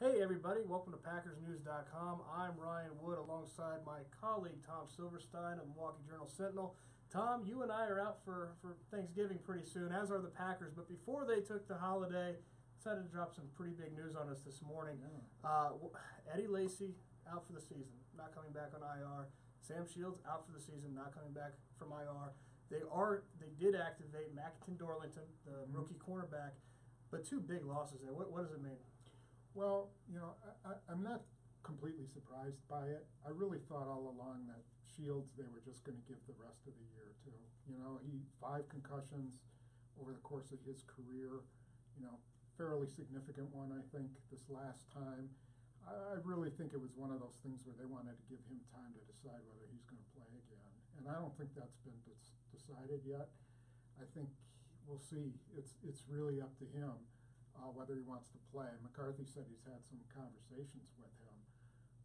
Hey, everybody, welcome to PackersNews.com. I'm Ryan Wood alongside my colleague Tom Silverstein of Milwaukee Journal Sentinel. Tom, you and I are out for, for Thanksgiving pretty soon, as are the Packers. But before they took the holiday, decided to drop some pretty big news on us this morning. Yeah. Uh, Eddie Lacy out for the season, not coming back on IR. Sam Shields out for the season, not coming back from IR. They are they did activate Makinton Dorleant, the Mhm. rookie cornerback, but two big losses there. What, what does it mean? Well, you know, I, I'm not completely surprised by it. I really thought all along that Shields they were just going to give the rest of the year to. You know, he five concussions over the course of his career. You know, fairly significant one, I think, this last time. I, really think it was one of those things where they wanted to give him time to decide whether he's going to play again, and I don't think that's been decided yet. I think we'll see. It's it's really up to him uh, whether he wants to play. McCarthy said he's had some conversations with him,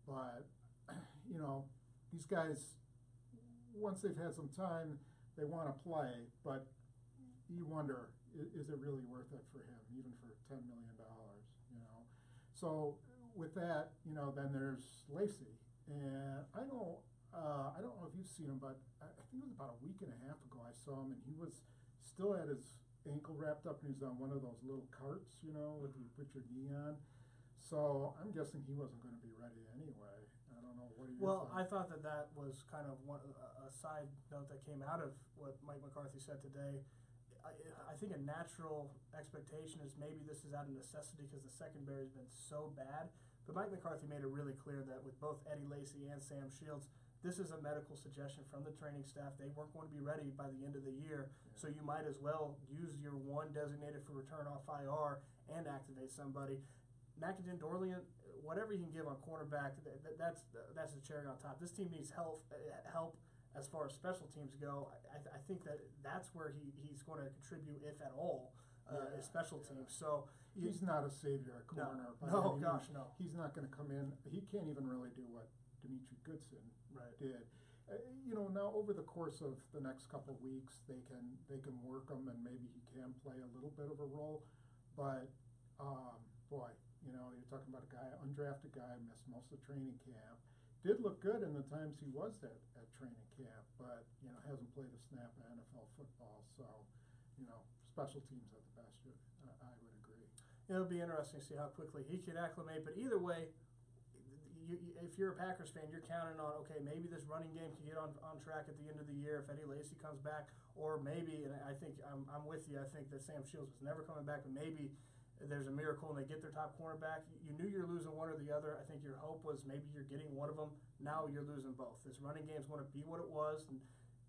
but you know, these guys, once they've had some time, they want to play, but you wonder, is it really worth it for him, even for ten million dollars? You know, so with that, you know, then there's Lacy, and I know. Uh, I don't know if you've seen him, but I I think it was about a week and a half ago I saw him, and he was still at his ankle wrapped up, and he was on one of those little carts, you know, that you put your knee on. So I'm guessing he wasn't going to be ready anyway. I don't know what do you. Well, think? I thought that that was kind of one a a side note that came out of what Mike McCarthy said today. I, I think a natural expectation is maybe this is out of necessity because the secondary has been so bad. But Mike McCarthy made it really clear that with both Eddie Lacy and Sam Shields, this is a medical suggestion from the training staff. They weren't going to be ready by the end of the year, Yeah. so you might as well use your one designated for return off IR and activate somebody. Makinton, Dorleant, whatever you can give on cornerback, that, that, that's that's the cherry on top. This team needs help uh, help as far as special teams go. I, I think that that's where he, he's going to contribute, if at all, uh, Yeah, special yeah. teams. So you- he's not a savior at No. corner. No, means. gosh, no. He's not going to come in. He can't even really do what Demetri Goodson Right. did. Uh, you know, now over the course of the next couple of weeks, they can they can work him, and maybe he can play a little bit of a role. But um, boy, you know, you're talking about a guy, undrafted guy, missed most of training camp. Did look good in the times he was at, at training camp, but you know hasn't played a snap of NFL football. So, you know, special teams at the best. I, I would agree. It'll be interesting to see how quickly he can acclimate. But either way, you, if you're a Packers fan, you're counting on okay, maybe this running game can get on, on track at the end of the year if Eddie Lacy comes back, or maybe, and I think I'm, I'm with you. I think that Sam Shields was never coming back, but maybe there's a miracle and they get their top cornerback. You knew you're losing one or the other. I think your hope was maybe you're getting one of them. Now you're losing both. This running game's going to be what it was, and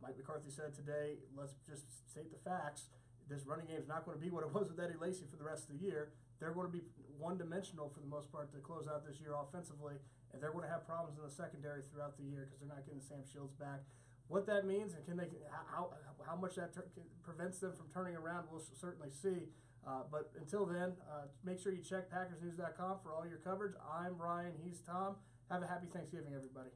Mike McCarthy said today. Let's just state the facts this running game is not going to be what it was with Eddie Lacy for the rest of the year. They're going to be one dimensional for the most part to close out this year offensively, and they're going to have problems in the secondary throughout the year because they're not getting Sam Shields back. What that means and can they how how much that tur- prevents them from turning around, we'll certainly see. Uh, but until then, uh, make sure you check PackersNews.com for all your coverage. I'm Ryan. He's Tom. Have a happy Thanksgiving, everybody.